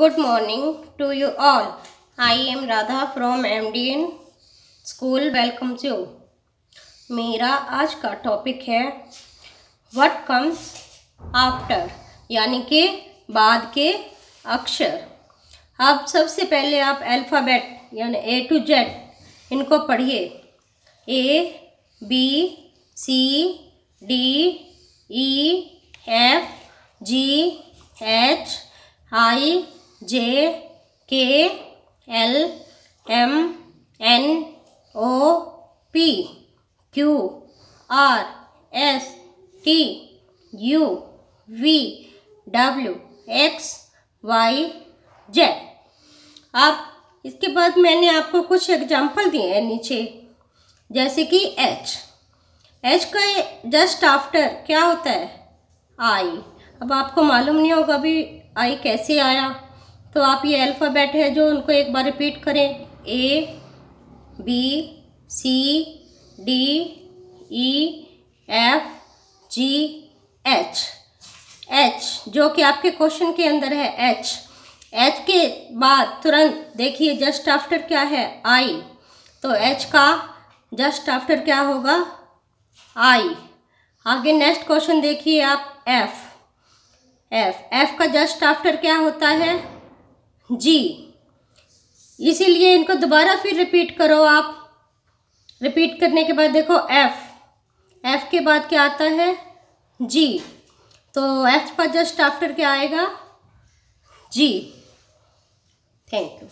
Good morning to you all. I am Radha from MDN School. Welcome you. मेरा आज का topic है what comes after यानी कि बाद के अक्षर अब सबसे पहले आप अल्फ़ाबेट यानी ए टू जेड इनको पढ़िए A B C D E F G H I J K L M N O P Q R S T U V W X Y Z अब इसके बाद मैंने आपको कुछ एग्ज़ाम्पल दिए हैं नीचे। जैसे कि एच एच का जस्ट आफ्टर क्या होता है? आई अब आपको मालूम नहीं होगा अभी आई कैसे आया। तो आप ये अल्फ़ाबेट है जो उनको एक बार रिपीट करें। A B C D E F G H H जो कि आपके क्वेश्चन के अंदर है एच एच के बाद तुरंत देखिए जस्ट आफ्टर क्या है आई तो एच का जस्ट आफ्टर क्या होगा आई आगे नेक्स्ट क्वेश्चन देखिए आप एफ़ एफ़ एफ़ का जस्ट आफ्टर क्या होता है? जी। इसीलिए इनको दोबारा फिर रिपीट करो आप। रिपीट करने के बाद देखो एफ़ एफ़ के बाद क्या आता है? जी तो एफ़ का जस्ट आफ्टर क्या आएगा? जी थैंक यू